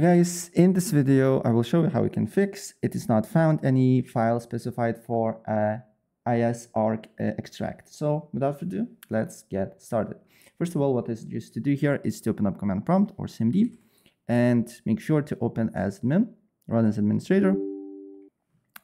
Guys, in this video, I will show you how we can fix it is not found any file specified for a ISArc uh, extract. So without further ado, let's get started. First of all, what is just to do here is to open up command prompt or cmd and make sure to open as admin, run as administrator.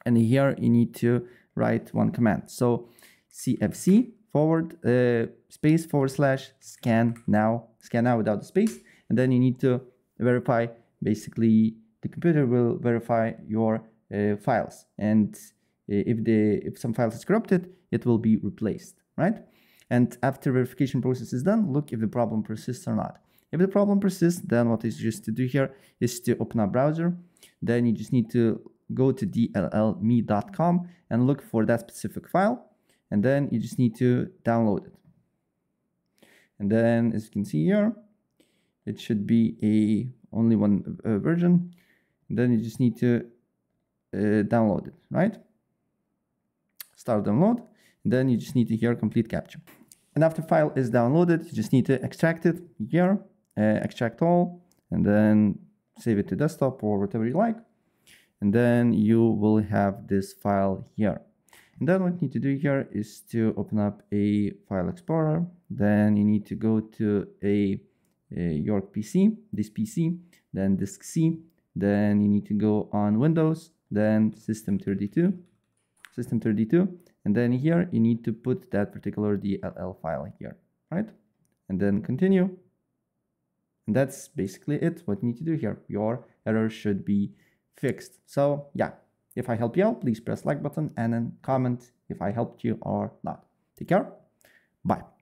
And here you need to write one command. So cfc forward uh, space forward slash scan now, scan now without the space. And then you need to verify basically the computer will verify your uh, files. And uh, if the if some files is corrupted it will be replaced right? And after verification process is done look if the problem persists or not. If the problem persists then what is just to do here is to open up browser. Then you just need to go to dllme.com and look for that specific file. And then you just need to download it. And then as you can see here it should be a only one uh, version then you just need to uh, download it right? Start download then you just need to hear complete capture. and after file is downloaded you just need to extract it here uh, extract all and then save it to desktop or whatever you like. And then you will have this file here. And then what you need to do here is to open up a file explorer. Then you need to go to a York PC, this PC, then disk C, then you need to go on Windows, then System32, System32, and then here you need to put that particular DLL file here, right? And then continue. And that's basically it, what you need to do here. Your error should be fixed. So yeah, if I help you out, please press like button and then comment if I helped you or not. Take care. Bye.